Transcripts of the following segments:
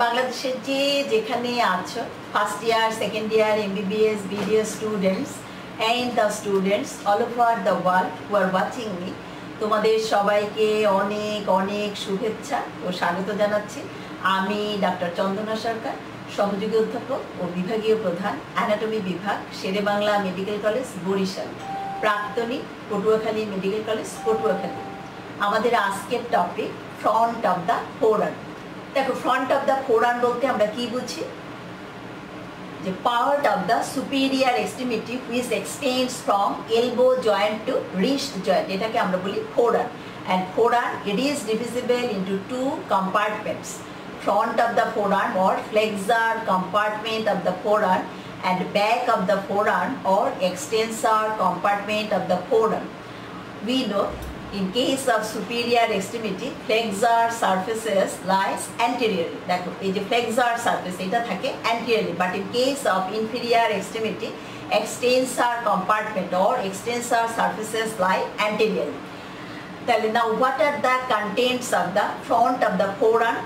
বাংলাদেশের যে যেখানে আছো first year second year MBBS BDS students and the students all over the world who are watching me তোমাদের সবাইকে অনেক অনেক শুভেচ্ছা ও স্বাগত জানাচ্ছি। আমি ডাক্তার চন্দনা সরকার, সহযোগী অধ্যাপক ও বিভাগীয় প্রধান অ্যানাটমি বিভাগ শেরে বাংলা মেডিকেল কলেজ বরিশাল, প্রাক্তনী পটুয়াখালী মেডিকেল কলেজ পটুয়াখালী। আমাদের আজকের topic front of the forearm দেখো ফ্রন্ট অফ দ্য ফোরান বলতে আমরা কি বুঝি? যে part of the superior extremity which extends from elbow joint to wrist joint এটাকে আমরা বলি forearm and forearm it is divisible into two compartments front of the forearm or flexor compartment of the forearm and back of the forearm or extensor compartment of the forearm. We know in case of superior extremity flexor surfaces lies anteriorly দেখো এই যে flexor surface এটা থাকে anteriorly but in case of inferior extremity extensor compartment or extensor surfaces lie anteriorly তাহলে now what are the contents of the front of the forearm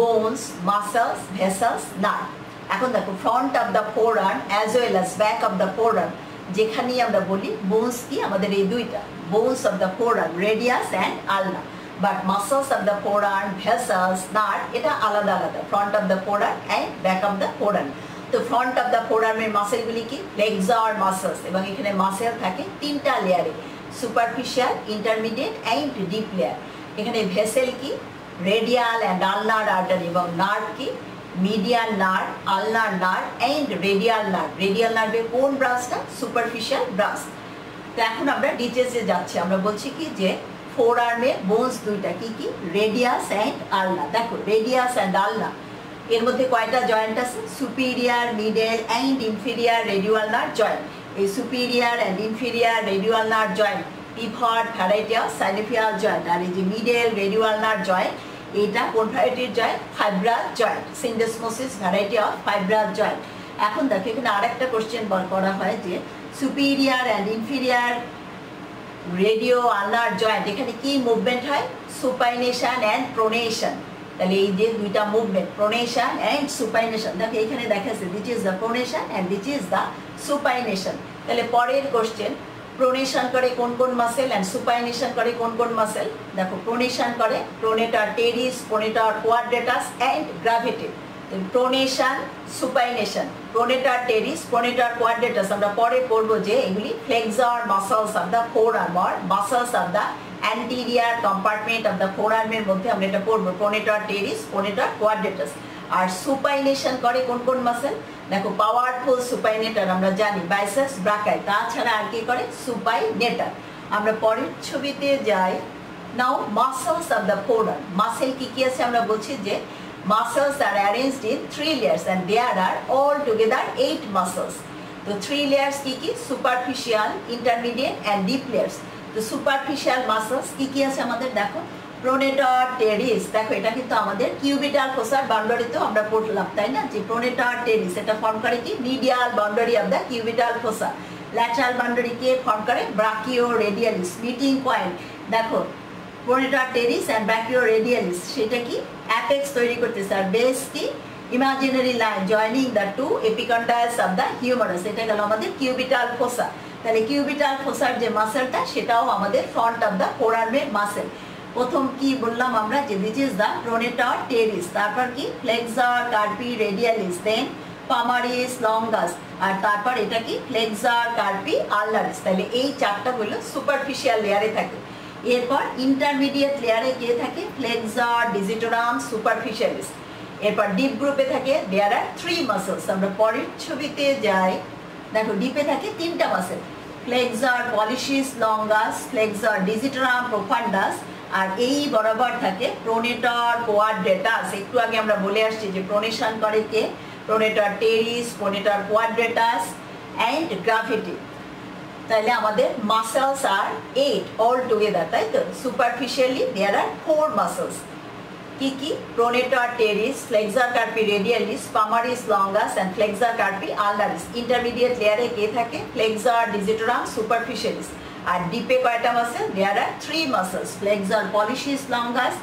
bones muscles vessels nerve এখন দেখো front of the forearm as well as back of the forearm যেখানেই আমরা বলি bones কি? আমাদের এই দুইটা। Bones of the forearm radius and ulna but muscles of the forearm vessels not এটা আলাদা আলাদা। Front of the forearm and back of the forearm তো ফ্রন্ট অফ দ্য ফোরার্মের মাসেলগুলি কি? লেগজার মাসলস এবং এখানে মাসেল থাকে তিনটা লেয়ারে superficial intermediate and deep layer এখানে ভেসেল কি? রেডিয়াল অ্যান্ড আলনার আর্টারি এবং নার্ভ কি? Medial nerve ulnar nerve and radial nerve radial নার্ভের কোন ব্রাঞ্চটা সুপারফিশিয়াল ব্রাঞ্চ তো এখন আমরা ডিটেলসে যাচ্ছি। আমরা বলছি কি যে ফোর আর্মে বোনস দুইটা কি কি? রেডিয়াস অ্যান্ড আলনা দেখো রেডিয়াস অ্যান্ড আলনা এর মধ্যে কয়টা জয়েন্ট আছে? Superior middle and inferior radial nerve joint এই superior and inferior radial nerve joint pivot ভ্যারাইটিয়াস সাইলিফিয়াল জয়েন্ট আর এই যে মিডল রেডিওয়ালনার জয়েন্ট এটা কোন ভ্যারাইটির joint fibrous joint syndesmosis variety of fibrous joint এখন দেখো, এখানে আরেকটা কোশ্চেন করা হয় যে superior and inferior radio ulnar joint এখানে কি মুভমেন্ট হয়? সুপাইনেশন অ্যান্ড প্রোনেশন তাহলে এই যে দুইটা মুভমেন্ট প্রোনেশন অ্যান্ড সুপাইনেশন দেখো, এখানে দেখাচ্ছে which is the pronation and which is the supination তাহলে পরের কোশ্চেন প্রোনেশন করে কোন কোন মাসেল অ্যান্ড সুপাইনেশন করে কোন কোন মাসেল দেখো, প্রোনেশন করে pronator teres pronator quadratus and gravity pronation supination pronator teres pronator quadratus আমরা পরে পড়ব যে এগুলি flexor muscles of the forearm or muscles of the anterior compartment of the four আর্মের মধ্যে আমরা এটা পড়ব। প্রোনেটার টেরিস প্রোনেটার কোয়াড্রেটাস আর সুপাইনেশন করে কোন কোন মাসেল দেখো পাওয়ারফুল সুপাইনেটার আমরা জানি বাইসেপস ব্রাকাই তাছাড়া আর কি করে? সুপাইনেটার আমরা পরের ছবিতে যাই। Now muscles of the forearm muscle কি কি আছে আমরা বলছি যে muscles are arranged in three layers and there are all together eight muscles তো থ্রি লেয়ার্স কি কি? Superficial intermediate and deep layers তো সুপারফিশিয়াল মাসলস কি কি আছে আমাদের? দেখো প্রোনেটার টেরিস দেখো, এটা কিন্তু আমাদের কিউবিটাল ফোসার বাউন্ডারিতেও আমরা পড়লাম, তাই না? যে প্রোনেটার টেরিস এটা ফর্ম করে কি? Medial boundary of the cubital fossa lateral boundary K form করে ব্রাকিও রেডিয়ালিস মিটিং পয়েন্ট দেখো pronator teres and brachioradialis সেটা কি? অ্যাপেক্স তৈরি করতেছে, আর বেস কি? Imaginary line joining the two epicondyles of the humerus এটা গেল আমাদের কিউবিটাল ফোসা তাহলে কিউবিটাল ফোসার যে মাসেলটা সেটাও আমাদের ফ্রন্ট অফ দ্য ফোরার্মের মাসেল প্রথম কি বললাম আমরা যে this is the pronator teres তারপর কি? Flexor carpi radialis then palmaris longus আর তারপর এটা কি? ফ্লেক্সার কার্পি আল্লারিস তাহলে এই চারটা হলো সুপারফিশিয়াল লেয়ারে থাকে। এরপর ইন্টারমিডিয়েট লেয়ারে কে থাকে ফ্লেক্সার ডিজিটোরাম সুপারফিশিয়ালিস এরপর ডিপ গ্রুপে থাকে দেয়ার আর থ্রি মাসেলস আমরা পরের ছবিতে যাই। দেখো ডিপে থাকে তিনটা muscle flexor pollicis longus flexor digitorum profundus আর এই বরাবর থাকে প্রোনেটর কোয়াড্রেটাস একটু আগে আমরা বলে আসছি যে প্রোনেশন করে কে? Pronator teres, pronator quadratus and gravity তাহলে আমাদের muscles are eight all together তাই তো? Superficially there are four muscles কি কি? Pronator teres flexor carpi radialis palmaris longus and flexor carpi ulnaris intermediate লেয়ারে কে থাকে? ফ্লেক্সার ডিজিটোরাম সুপারফিশিয়ালিস আর ডিপে কয়টা muscle there are three muscles flexor pollicis longus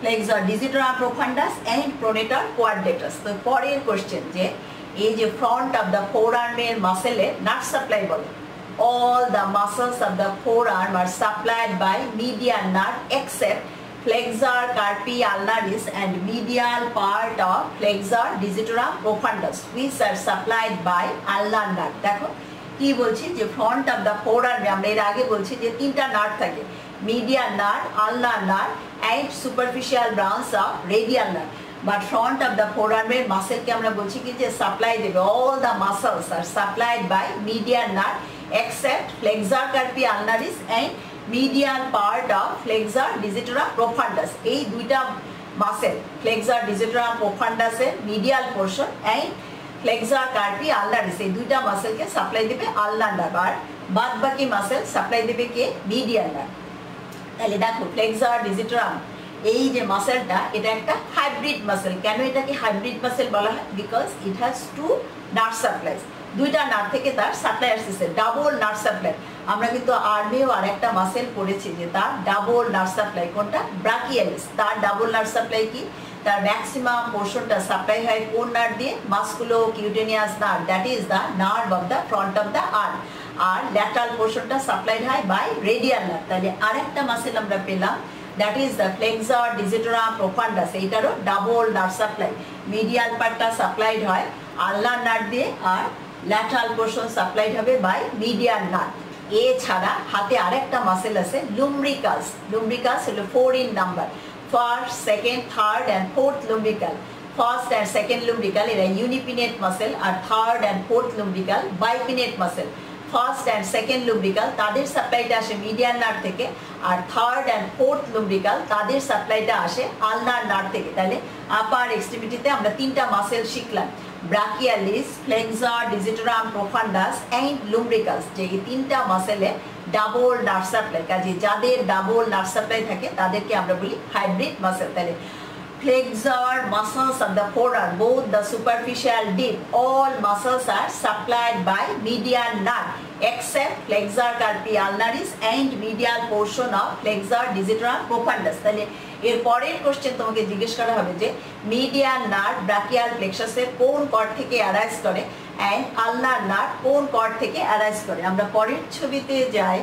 flexor digitorum profundus and pronator quadratus তো পরের কোশ্চেন যে এই যে ফ্রন্ট অফ দ্য ফোর আর্মের মাসেলে নাট সাপ্লাই বলে all the muscles of the forearm are supplied by medial nerve except flexor carpi ulnaris and medial part of flexor digitorum profundus which are supplied by ulnar nerve দেখো কি বলছি? যে front of the ফোর আর্মে আমরা এর আগে বলছি যে তিনটা নার্ভ থাকে। Medial nerve ulnar nerve and superficial branch of radial nerve but front of the four আর্মের মাসেলকে আমরা বলছি কি? যে সাপ্লাই দেবে all the muscles are supplied by medial nerve except flexor carpi ulnaris and medial part of flexor digitorum profundus এই দুইটা muscle digitorum profundus এর medial portion and carpi ulnaris এই দুইটা মাসেলকে সাপ্লাই দেবে আর বাদ বাকি মাসেল সাপ্লাই দেবে কে? তাহলে দেখো flexor digitorum এই যে মাসেলটা এটা একটা হাইব্রিড মাসেল কেন এটাকে হাইব্রিড মাসেল বলা হয়? Because it has two nerve supplies দুইটা নার্ভ থেকে তার সাপ্লাই আসতেছে ডাবল নার্ভ সাপ্লাই আমরা কিন্তু আর্মিও আর একটা মাসেল পড়েছি যে তার ডাবল নার্ভ সাপ্লাই কোনটা? ব্রাকিয়ালিস তার ডাবল নার্ভ সাপ্লাই কি? তার ম্যাক্সিমাম পোর্শনটা সাপ্লাই হয় কোন নার্ভ দিয়ে? Musculocutaneous nerve that is the nerve of the front of the arm R lateral পোর্শনটা সাপ্লাইড হয় বাই রেডিয়াল নার্ভ তাহলে আরেকটা মাসেল আমরা পেলাম that is the flexor digitorum profundus এইটারও double nerve supply medial পার্টটা সাপ্লাইড হয় আল্লার নার্ভ দিয়ে আর ল্যাটারাল পোর্শন সাপ্লাইড হবে বাই মিডিয়াল নার্ভ এছাড়া হাতে আরেকটা মাসেল আছে লুমব্রিকাস লুমব্রিকাস হলো four in number first second third and fourth lumbrical first and second lumbrical এরা unipennate muscle R third and fourth lumbrical bipennate muscle first and second lumbrical তাদের সাপ্লাইটা আসে medial nerve থেকে আর third and fourth lumbrical তাদের সাপ্লাইটা আসে আলনার nerve থেকে তাহলে আপার এক্সট্রিমিটিতে আমরা তিনটা মাসেল শিখলাম। Brachialis flexor digitorum profundus and lumbricals যে এই তিনটা মাসেলে ডাবল নার্ভ সাপ্লাই কাজে যাদের ডাবল নার্ভ সাপ্লাই থাকে, তাদেরকে আমরা বলি হাইব্রিড মাসেল তাহলে flexor muscles of the forearm both the superficial deep all muscles are supplied by medial nerve except flexor carpi ulnaris and medial portion of flexor digital profundus তাহলে এর question তোমাকে জিজ্ঞেস করা হবে যে মিডিয়াল নার্ভ ব্রাকিয়াল ফ্লেক্সাসের কোন কর থেকে অ্যারাইজ করে? অ্যান্ড আলনার নার্ভ কোন কর্ড থেকে অ্যারাইজ করে। আমরা পরের ছবিতে যাই।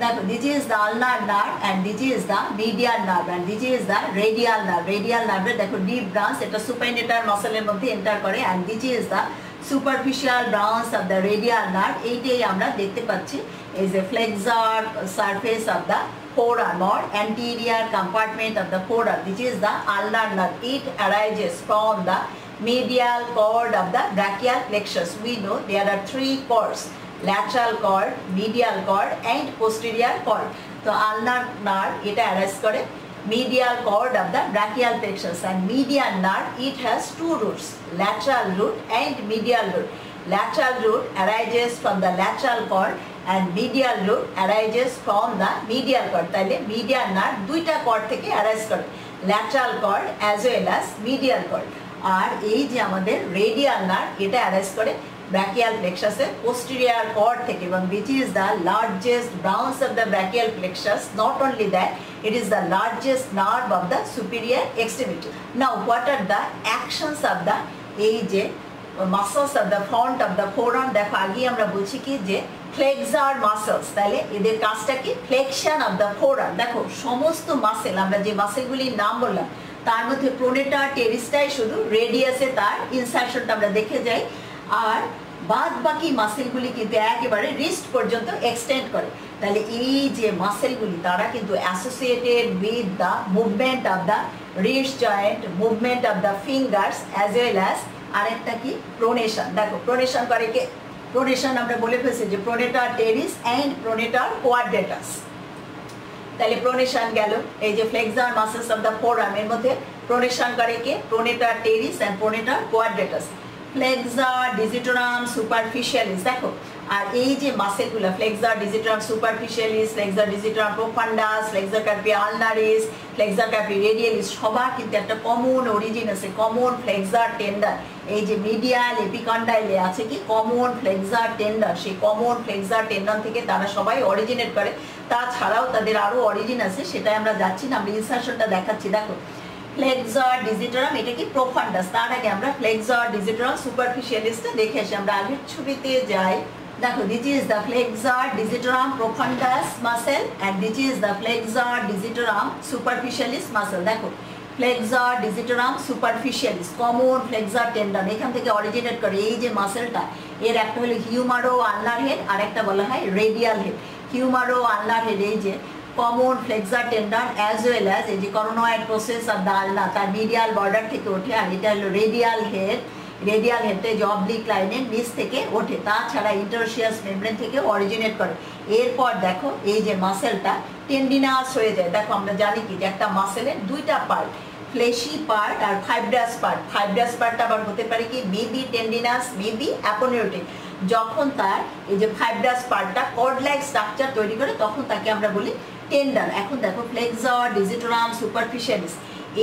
দেখো this is the ulnar nerve and this is the medial nerve and is the radial nerve radial দেখো ডিপ ব্রাঞ্চ এটা সুপাইনেটার মাসেলের মধ্যে এন্টার করে and this is the superficial branch of the radial nerve এইটাই আমরা দেখতে পাচ্ছি। Is a flexor surface of the forearm or anterior compartment of the forearm which is the ulnar nerve. It arises from the medial cord of the brachial plexus. We know there are three cords lateral cord, medial cord and posterior cord. তো ulnar nerve এটা arise করে medial cord of the brachial plexus and medial nerve it has two roots lateral root and medial root. Lateral root arises from the lateral cord and medial root arises from the medial cord তাহলে medial nerve দুইটা cord থেকে arise করে lateral cord as well as medial cord আর এই যে আমাদের radial nerve এটা arise করে ব্র্যাকিয়াল প্লেকসাসের পোস্টিরিয়ার কর থেকে, এবং which is the largest branch of the brachial plexus not only that it is the largest nerve of the superior extremity now what are the actions of the এই যে muscles of the front of the forearm দেখো, আগেই আমরা বলছি কি যে flexor muscles তাহলে এদের কাজটা কি? ফ্লেকশন অফ দ্য ফোরন দেখো, সমস্ত মাসেল আমরা যে মাসেলগুলির নাম বললাম তার মধ্যে প্রোনেটা, টেরিসটাই শুধু, রেডিয়াসে তার ইনসার্শনটা আমরা দেখে যাই। আর বাদ বাকি মাসেলগুলি কিন্তু একেবারে রিস্ট পর্যন্ত এক্সটেন্ড করে। তাহলে এই যে মাসেলগুলি তারা কিন্তু associated with the movement of the wrist joint movement of the fingers as well as আরেকটা কি? প্রোনেশন দেখো প্রোনেশন করে কে? প্রোনেশন আমরা বলে ফেলছি যে pronator teres and pronator quadratus তাহলে প্রোনেশন গেল। এই যে flexor muscles of the forearm, এর মধ্যে প্রোনেশন করে কে? Pronator teres and pronator quadratus. Flexor digitorum superficialis দেখো আর এই যে মাসেলগুলো flexor digitorum superficialis flexor digitorum profundus flexor carpi ulnaris flexor carpi radialis সবার কিন্তু একটা কমন অরিজিন আছে কমন ফ্লেক্সার টেন্ডার এই যে মিডিয়াল এপিকন্ডাইলে আছে কি? কমন ফ্লেক্সার টেন্ডার সেই কমন ফ্লেক্সার টেন্ডার থেকে তারা সবাই অরিজিনেট করে। তাছাড়াও তাদের আরও অরিজিন আছে, সেটাই আমরা যাচ্ছি না, আমরা ইনসার্শনটা দেখাচ্ছি। দেখো ফ্লেক্সার ডিজিটারাম এটা কি প্রোফান্ডাস তার আগে আমরা ফ্লেক্সার ডিজিটারাম সুপারফিশিয়ালিসটা দেখে আসি। আমরা আগের ছবিতে যাই। দেখো this is the flexor digitorum profundus muscle and this is the flexor digitorum superficialis muscle দেখো flexor digitorum superficialis common flexor tendon এখান থেকে অরিজিনেট করে এই যে মাসেলটা এর একটা হলো হিউমারো আল্লার হেড আর একটা বলা হয় radial head humeroulnar head এই যে common flexor tendon as well as এই যে coronoid process of the ulna তার মিডিয়াল বর্ডার থেকে ওঠে আর এটা হলো রেডিয়াল হেড রেডিয়াল হেডে অবলিক লাইনের নিচ থেকে ওঠে। তাছাড়া ইন্টারশিয়াস মেমব্রেন থেকে অরিজিনেট করে। এরপর দেখো, এই যে মাসেলটা টেন্ডিনাস হয়ে যায়। দেখো, আমরা জানি কি যে একটা মাসেলের দুইটা পার্ট ফ্লেশি পার্ট আর ফাইব্রাস পার্ট ফাইব্রাস পার্টটা আবার হতে পারে কি মেবি টেন্ডিনাস মেবি অ্যাপোনিউটিক যখন তার এই যে ফাইব্রাস পার্টটা কর্ড লাইক স্ট্রাকচার তৈরি করে, তখন তাকে আমরা বলি টেন্ডন এখন দেখো ফ্লেক্সর ডিজিটোরাম সুপারফিশিয়ালিস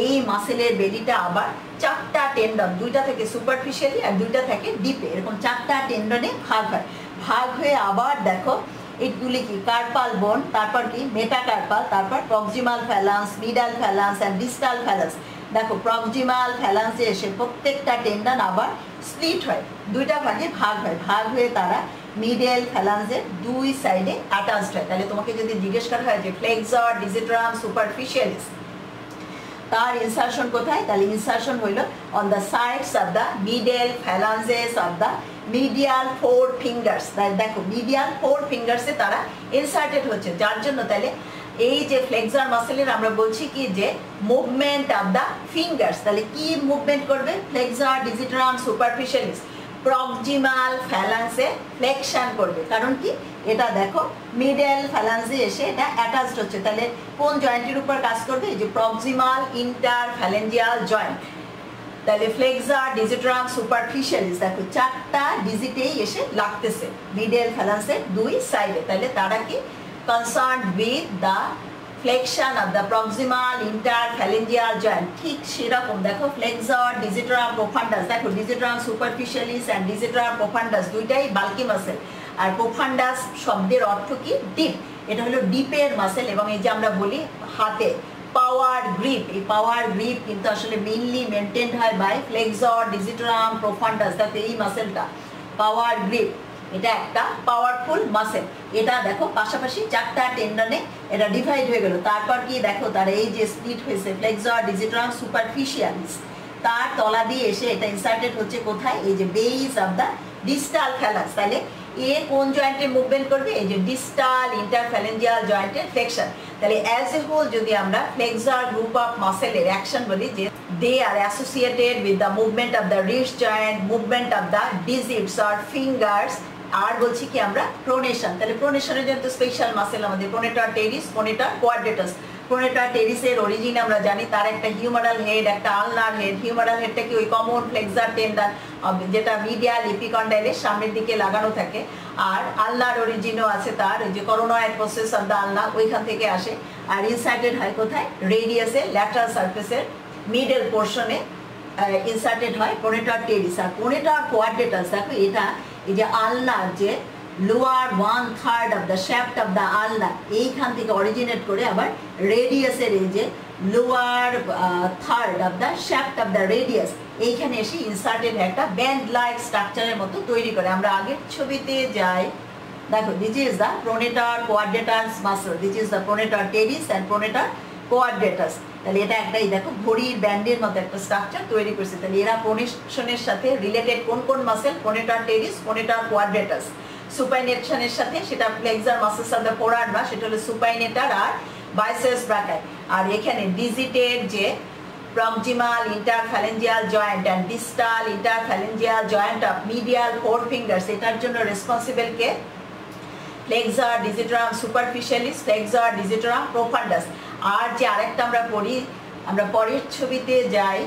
এই মাসেলের বেলিটা আবার চারটা টেন্ডন দুইটা থেকে সুপারফিশিয়ালি আর দুইটা থেকে ডিপে এরকম চারটা টেন্ডনে ভাগ হয়। ভাগ হয়ে আবার দেখো, এগুলি কি? কার্পাল বোন তারপর কি? মেটাকার্পাল তারপর proximal phalanx middle phalanx and distal phalanx দেখো প্রক্সিমাল ফ্যালান্সে এসে প্রত্যেকটা টেন্ডন আবার স্প্লিট হয়। দুইটা ভাগে ভাগ হয়। ভাগ হয়ে তারা মিডেল ফ্যালান্সের দুই সাইডে অ্যাটাচড হয়। তাহলে তোমাকে যদি জিজ্ঞেস করা হয় যে ফ্লেক্সর ডিজিট্রাম সুপারফিশিয়ালিস তার ইনসার্শন কোথায়? তাহলে ইনসার্শন হইল on the sides of the middle phalanges of the medial four fingers দেখো মিডিয়াল ফোর ফিঙ্গার্সে তারা ইনসার্টেড হচ্ছে। যার জন্য তাহলে এই যে ফ্লেক্সার মাসেলের আমরা বলছি কি যে মুভমেন্ট অফ দ্য ফিঙ্গার্স তাহলে কি মুভমেন্ট করবে? ফ্লেক্সার ডিজিটাল সুপারফিশিয়ালিস প্রক্সিমাল ফ্যালান্সে ফ্লেকশন করবে। কারণ কি? এটা দেখো মিডল ফ্যালান্সে এসে এটা অ্যাটাচড হচ্ছে। তাহলে কোন জয়েন্টের উপর কাজ করবে? যে প্রক্সিমাল ইন্টার ফ্যালেঞ্জিয়াল জয়েন্ট তাহলে ফ্লেক্সার ডিজিট্রাম সুপারফিশিয়ালিস দেখো, চারটা ডিজিটেই এসে লাগতেছে। মিডল ফ্যালান্সের দুই সাইডে তাহলে তারা কি? Concern with the flexion of the proximal interphalangeal joint ঠিক সেরকম। দেখো ফ্লেক্সর ডিজিট্রাম প্রোফান্ডাস দেখো digitorum superficialis and digitorum profundus দুইটাই বাল্কি মাসেল আর প্রোফান্ডাস শব্দের অর্থ কি? ডিপ এটা হলো ডিপের মাসেল এবং এই যে আমরা বলি হাতে। পাওয়ার গ্রিপ এই পাওয়ার গ্রিপ কিন্তু আসলে মেইনলি মেনটেন হয় বাই ফ্লেক্সর ডিজিট্রাম প্রোফান্ডাস দেখো, এই মাসেলটা পাওয়ার গ্রিপ এটা একটা পাওয়ারফুল মাসেল এটা দেখো, পাশাপাশি চারটা টেন্ডনে এটা ডিভাইড হয়ে গেল। তারপর কি দেখো, তার এই যে স্প্লিট হয়েছে ফ্লেক্সর ডিজিট্রাম সুপারফিশিয়ালিস তার তলা দিয়ে এসে এটা ইনসার্টেড হচ্ছে কোথায়? এই যে base of the distal phalanx তাহলে এ কোন জয়েন্টে মুভমেন্ট করবে? এই যে ডিস্টাল ইন্টারফ্যালেঞ্জিয়াল জয়েন্টের ফ্লেকশন তাহলে অ্যাজ এ হোল যদি আমরা ফ্লেক্সার গ্রুপ অফ মাসেলের অ্যাকশন বলি, যে they are associated with the movement of the wrist joint movement of the digits or fingers আর বলছি কি আমরা প্রোনেশন তাহলে প্রোনেশনের জন্য স্পেশাল মাসেল আমাদের pronator teres pronator quadratus pronator টেরিসের origin আমরা জানি, তার একটা হিউমারাল হেড একটা আলনার হেড হিউমারাল হেডটা কি ওই কমন ফ্লেক্সার টেন্ডার যেটা মিডিয়াল ইপিকন্ডাইলের সামনের দিকে লাগানো থাকে। আর আলনার অরিজিনও আছে তার, ওই যে করোনয়েড প্রসেস অফ দ্য আলনা ওইখান থেকে আসে। আর ইনসার্টেড হয় কোথায়? রেডিয়াসে ল্যাটারাল সার্ফেসের মিডল পোর্শনে ইনসার্টেড হয় প্রোনেটার টেরিস আর প্রোনেটার কোয়াড্রেটাস দেখো এটা এই যে আলনার যে lower one third of the shaft of the ulna, এইখান থেকে অরিজিনেট করে আবার রেডিয়াসের এই যে lower third of the shaft of the radius এইখানে এসে ইনসার্টেড একটা ব্যান্ড লাইক স্ট্রাকচারের মতো তৈরি করে। আমরা আগের ছবিতে যাই, দেখো this is the pronator quadratus muscle this is the pronator teres and pronator quadratus তাহলে এটা একটাই, দেখো, ঘড়ির ব্যান্ডের মতো একটা স্ট্রাকচার তৈরি করছে। তাহলে এরা প্রোনেশনের সাথে রিলেটেড কোন কোন muscle pronator teres pronator quadratus সুপাইনেশনের সাথে সেটা ফ্লেক্সার মাসেলস অফ ফোরার না সেটা হলো সুপাইনেটার আর বাইসেস ব্রাকাই আর এখানে ডিজিটের যে proximal, interphalangeal joint and distal interphalangeal joint of medial four fingers এটার জন্য রেসপন্সিবল কে? Flexor digitorum superficialis flexor digitorum profundus আর যে আরেকটা আমরা পড়ি, আমরা পরের ছবিতে যাই।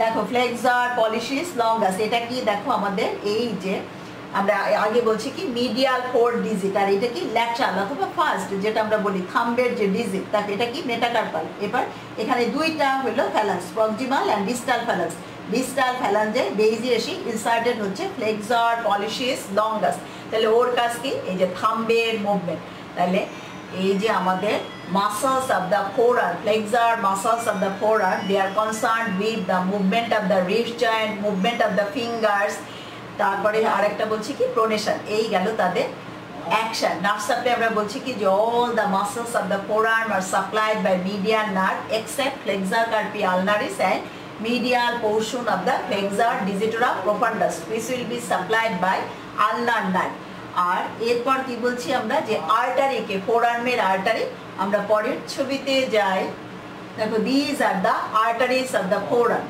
দেখো ফ্লেক্সার পলিশিস লঙ্গাস এটা কি? দেখো আমাদের এই যে, আমরা আগে বলছি কি মিডিয়াল ফোর ডিজিট আর এটা কি? ল্যাটারাল অথবা ফার্স্ট যেটা আমরা বলি থাম্বের যে ডিজিট তাকে এটা কি? মেটাকার্পাল এবার এখানে দুইটা হলো phalanx proximal and distal phalanx distal ফ্যালাঞ্জে বেইজে এসে ইনসার্টেড হচ্ছে ফ্লেক্সর পলিশিস লঙ্গাস তাহলে ওর কাছ কি এই যে থাম্বের মুভমেন্ট তাহলে এই যে আমাদের muscles of the forearm flexor muscles of the forearm they are concern with the movement of the reef joint movement of the fingers তারপরে আরেকটা বলছি কি প্রোনেশন এই গেল তাদের অ্যাকশন নার্ভসাপে আমরা বলছি কি যে all the muscles of the forearm are supplied by median nerve except flexor carpi ulnaris and medial portion of the flexor digitorum profundus which will be supplied by ulnar nerve আর এরপর কি বলছি আমরা যে আর্টারিকে ফোরআর্মের artery আমরা পরের ছবিতে যাই। দেখো these are the arteries of the forearm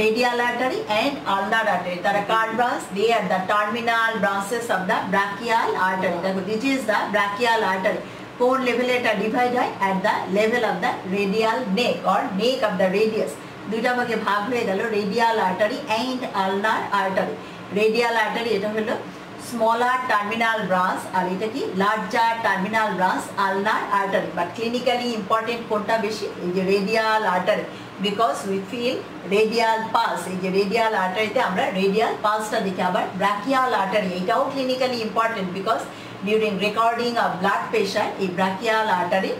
radial artery and ulnar artery তারা card branch they are the terminal branches of the brachial artery দেখো this is the brachial artery কোন লেভেলে এটা ডিভাইড হয়? At the level of the radial neck or neck of the radius দুইটা ভাগে ভাগ হয়ে গেল radial artery and ulnar artery radial artery এটা হলো স্মলার টার্মিনাল ব্রাঞ্চ আর এটা কি? Larger terminal branch ulnar artery but clinically important কোনটা বেশি? এই যে radial artery because we feel radial pulse এই যে রেডিয়াল আর্টারিতে আমরা রেডিয়াল পালসটা দেখি, আবার ব্রাকিয়াল আর্টারি এটাও clinically important because during recording of blood pressure এই ব্রাকিয়াল আর্টারি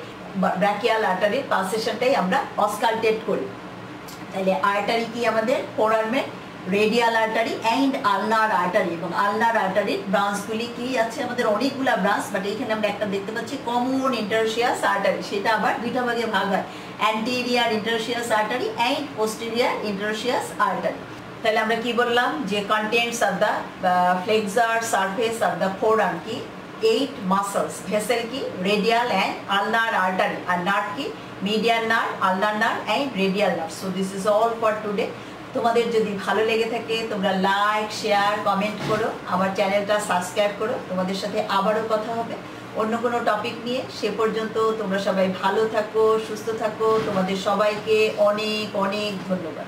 ব্রাকিয়াল আর্টারির পালসেশনটাই আমরা অসকালটেট করি। তাহলে আর্টারি কি আমাদের? ফোরার্মে radial artery and ulnar artery এবং আলনার আর্টারির ব্রাঞ্চগুলি কি আছে? আমাদের অনেকগুলা ব্রাঞ্চ বাট এখানে আমরা একটা দেখতে পাচ্ছি কমন ইন্টারশিয়াস আর্টারি সেটা আবার দুইটা ভাগে ভাগ হয়। Anterior interosseous artery and posterior interosseous artery তাহলে আমরা কি বললাম? যে contents of the flexor surface of the forearm কি? এইট মাসলস ভেসেল কি? রেডিয়াল অ্যান্ড আলনার আর্টারি আর নার্ভ কি? Medial nerve ulnar nerve and radial nerve so this is all for today তোমাদের যদি ভালো লেগে থাকে, তোমরা লাইক শেয়ার কমেন্ট করো, আমার চ্যানেলটা সাবস্ক্রাইব করো, তোমাদের সাথে আবারও কথা হবে। অন্য কোনো টপিক নিয়ে, সে পর্যন্ত তোমরা সবাই ভালো থাকো, সুস্থ থাকো, তোমাদের সবাইকে অনেক অনেক ধন্যবাদ।